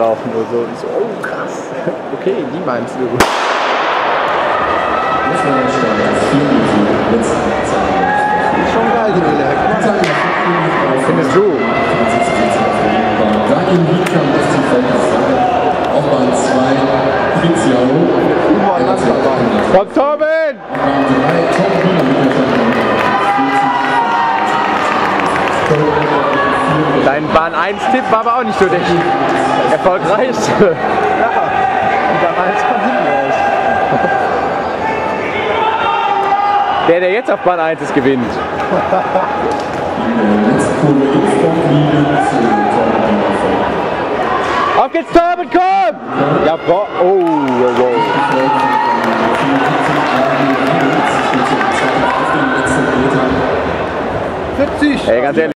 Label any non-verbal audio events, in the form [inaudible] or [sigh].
rauchen oder so. Und ich so, oh krass. [laughs] Okay, die meinst du. Das. Ist schon geil, die? Da ist die Feldkastelle. Auf Bahn 2, Fritz Jau. Komm, Torben! Bahn 3, Tom Wiener mit der Dein Bahn 1-Tipp war aber auch nicht so der erfolgreichste. Ja, die Bahn 1 kommt hinten raus. Der, der jetzt auf Bahn 1 ist, gewinnt. Auf geht's, Torben, komm! Ja, boah. Oh, wow, Metern. 70! Ey, ganz ehrlich.